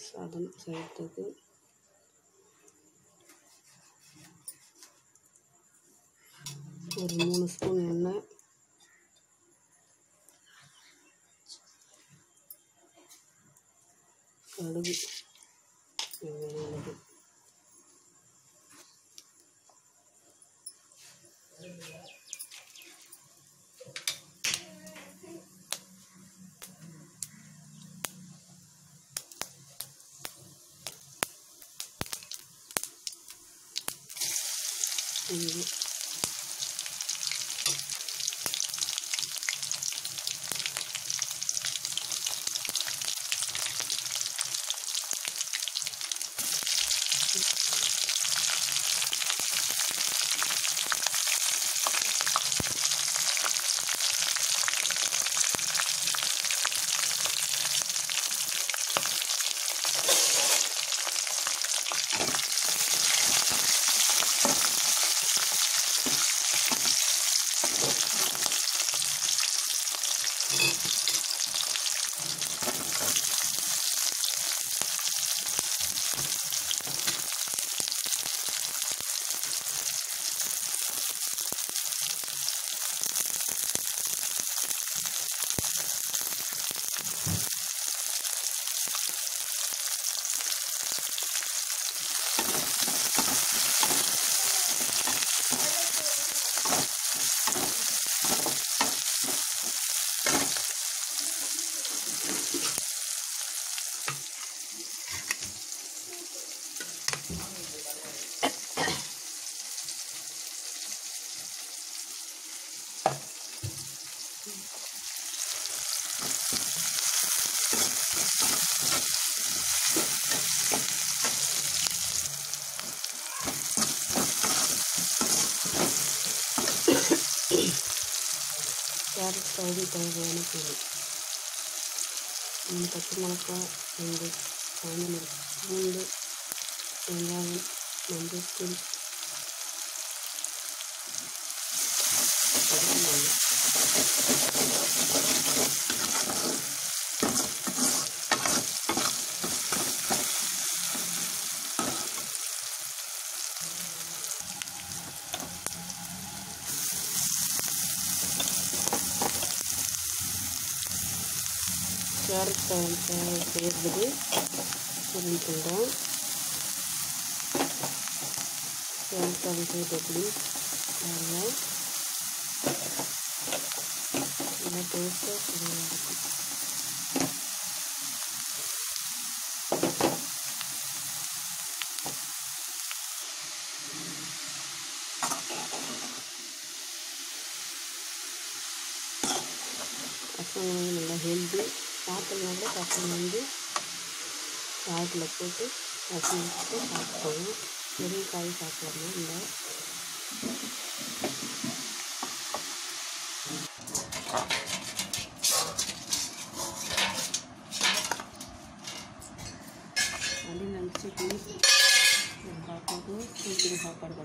சாதம் செய்யறதுக்கு ஒரு மூணு ஸ்பூன் எண்ணெய். கடுகு. comigo. ഒരുപാട് സ്റ്റൗവിൽ തൈകളാണ് പോയി പച്ചമുളക്ക ഉണ്ട് പതിനുണ്ട് വെങ്കായം മഞ്ചസ്റ്റും கேரட் சாதம் செய்கிறது சொல்லிட்டுருந்தேன் கேரட் சாதம் செய்கிறது எப்படி பாருங்க நல்லா டேஸ்ட்டாக சுவையாக இருக்கும் பசங்க வந்து நல்லா ஹெல்தி சாப்பிட்றதுனால பசங்க வந்து சாதத்தில் போட்டு ரசம் வச்சுட்டு சாப்பிடுவாங்க. பெரிய காய் சாப்பிடாம இல்லை அப்படின்னு நினச்சிட்டு என் பாப்பாவுக்கு சீக்கிரம் சாப்பாடு